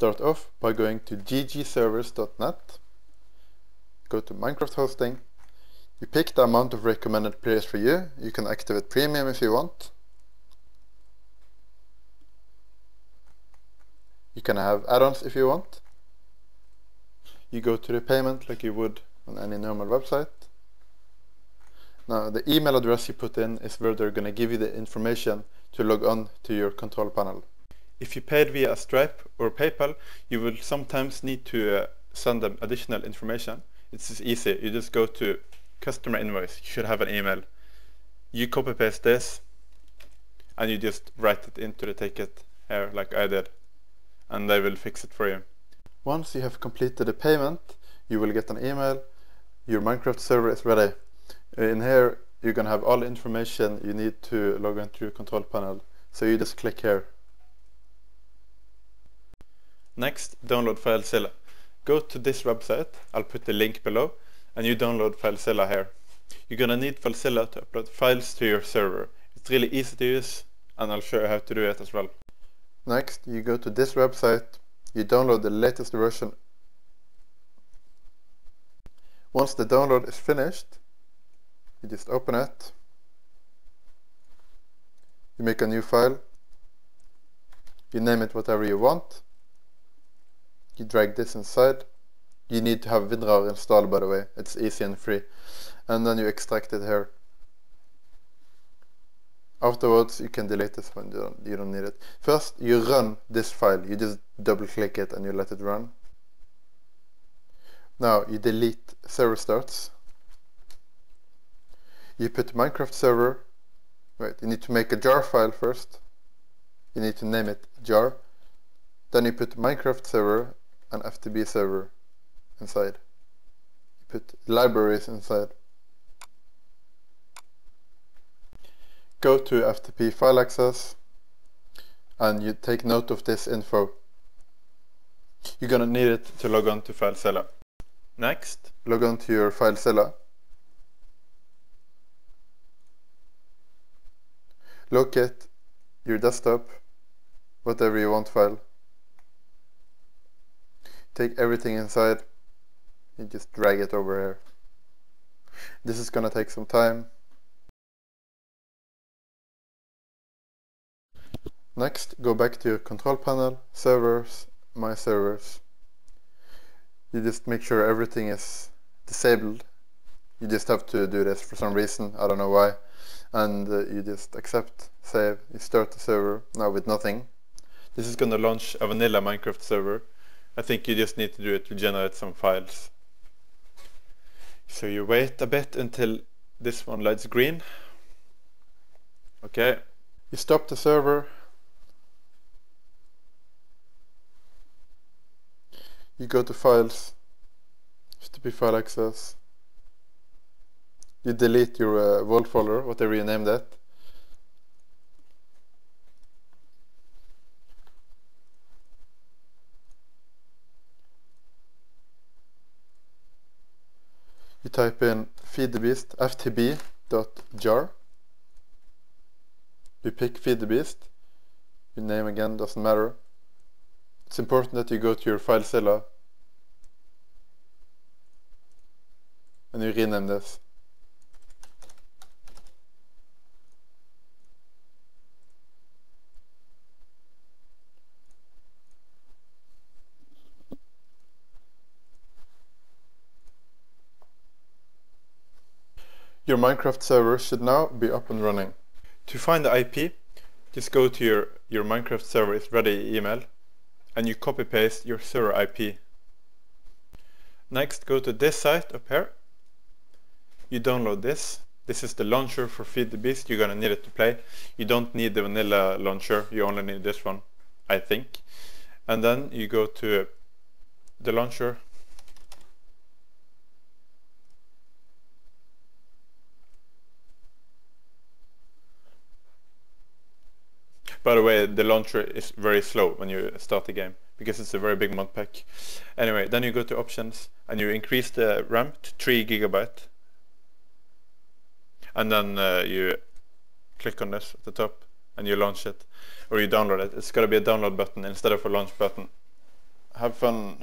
start off by going to ggservers.net, go to Minecraft hosting, you pick the amount of recommended players for you, you can activate premium if you want. You can have add-ons if you want. You go to the payment like you would on any normal website. Now the email address you put in is where they're going to give you the information to log on to your control panel. If you paid via Stripe or PayPal, you will sometimes need to uh, send them additional information. It's easy. You just go to customer invoice. You should have an email. You copy paste this and you just write it into the ticket here like I did and they will fix it for you. Once you have completed the payment, you will get an email. Your Minecraft server is ready. In here, you're gonna have all the information you need to log into your control panel. So you just click here. Next, download FileZilla. Go to this website, I'll put the link below, and you download FileZilla here. You're gonna need FileZilla to upload files to your server. It's really easy to use, and I'll show you how to do it as well. Next, you go to this website, you download the latest version. Once the download is finished, you just open it, you make a new file, you name it whatever you want, you drag this inside. You need to have WinRAR installed by the way, it's easy and free. And then you extract it here. Afterwards you can delete this one, you don't, you don't need it. First you run this file, you just double click it and you let it run. Now you delete server starts. You put Minecraft server, right, you need to make a jar file first. You need to name it jar. Then you put Minecraft server an FTP server inside. You put libraries inside. Go to FTP file access and you take note of this info. You're gonna need it to log on to FileZilla. Next, log on to your FileZilla. Locate your desktop, whatever you want file take everything inside and just drag it over here. This is gonna take some time. Next, go back to your control panel, servers, my servers. You just make sure everything is disabled. You just have to do this for some reason, I don't know why. And uh, you just accept, save, you start the server, now with nothing. This is gonna launch a vanilla Minecraft server I think you just need to do it to generate some files. So you wait a bit until this one lights green. Okay, you stop the server. You go to files, FTP file access. You delete your uh, folder, whatever you name that. You type in feedthebeast ftb.jar you pick feedthebeast your name again doesn't matter. It's important that you go to your file FileZilla and you rename this Your Minecraft server should now be up and running. To find the IP, just go to your, your Minecraft server is ready email and you copy paste your server IP. Next go to this site up here. You download this. This is the launcher for Feed the Beast. You're gonna need it to play. You don't need the vanilla launcher. You only need this one, I think. And then you go to the launcher By the way, the launcher is very slow when you start the game because it's a very big mod pack. Anyway, then you go to options and you increase the RAM to 3 gigabyte. And then uh, you click on this at the top and you launch it or you download it. It's got to be a download button instead of a launch button. have fun